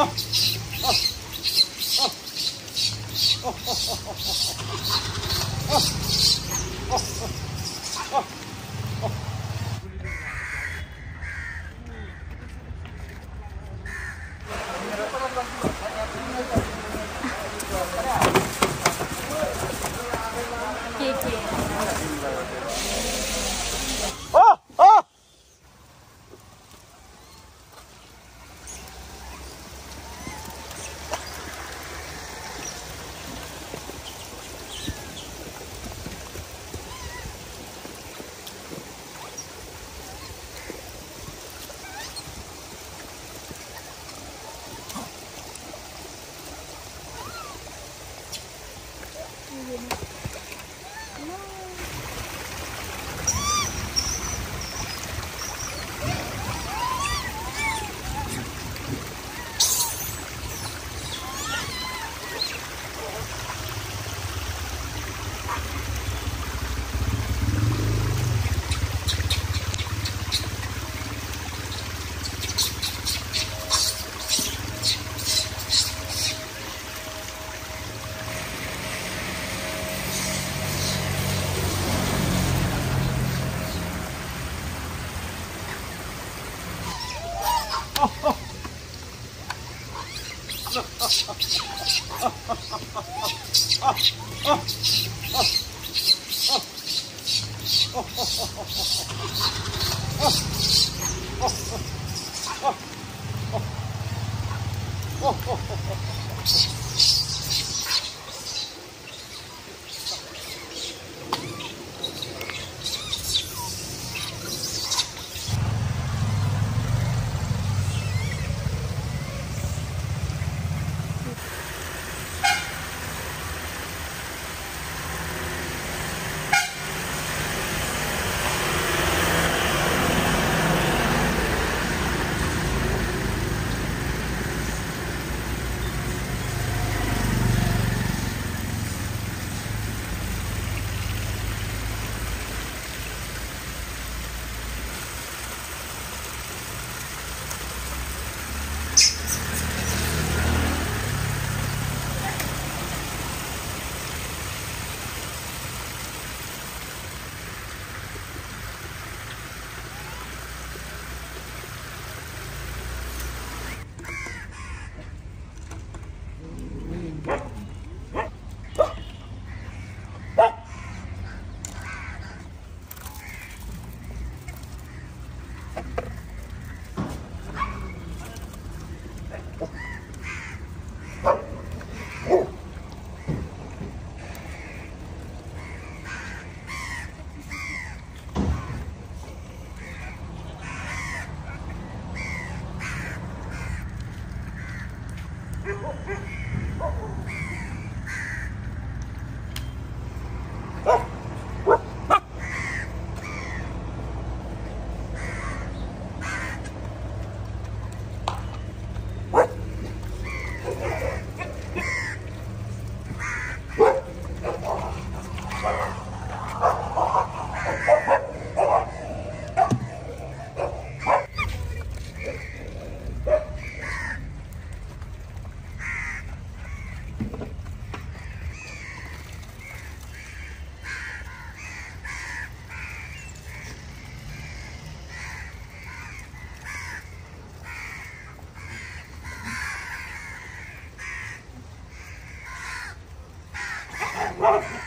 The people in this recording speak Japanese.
あ Oh, oh, oh, oh. fuck?